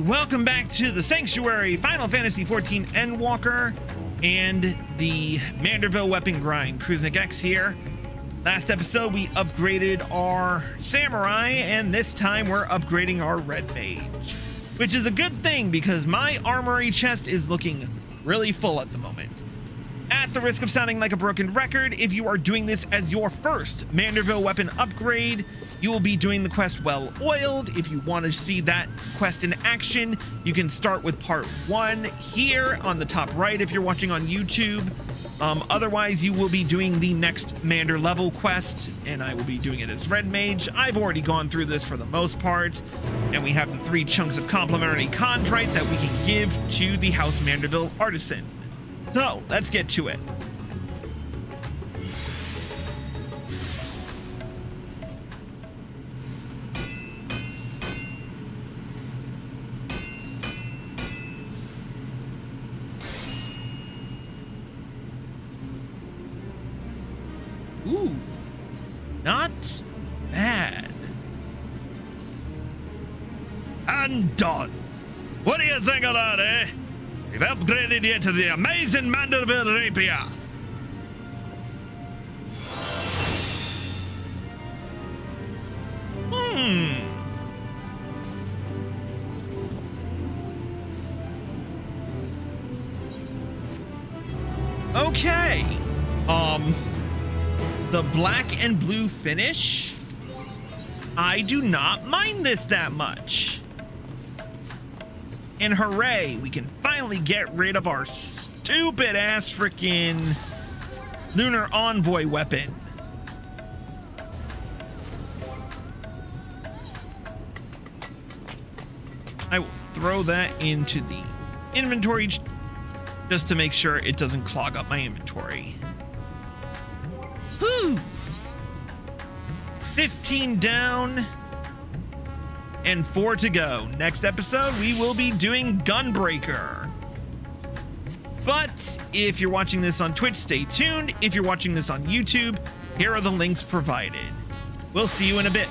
Welcome back to the Sanctuary Final Fantasy XIV Endwalker and the Manderville Weapon Grind. Crusnik X here. Last episode, we upgraded our Samurai, and this time we're upgrading our Red Mage, which is a good thing because my armory chest is looking really full at the moment. The risk of sounding like a broken record, if you are doing this as your first Manderville weapon upgrade, you will be doing the quest well oiled. If you want to see that quest in action, you can start with part one here on the top right if you're watching on YouTube. Um, otherwise, you will be doing the next Manderville quest, and I will be doing it as Red Mage. I've already gone through this for the most part, and we have the three chunks of complimentary chondrite that we can give to the House Manderville Artisan. So let's get to it. Ooh, not bad. And done. What do you think of that, eh? We've upgraded you to the amazing Manderville Rapier. Hmm. Okay. Um, the black and blue finish. I do not mind this that much. And hooray, we can finally get rid of our stupid ass freaking lunar envoy weapon. I will throw that into the inventory just to make sure it doesn't clog up my inventory. Whew! 15 down and four to go. Next episode, we will be doing Gunbreaker. But if you're watching this on Twitch, stay tuned. If you're watching this on YouTube, here are the links provided. We'll see you in a bit.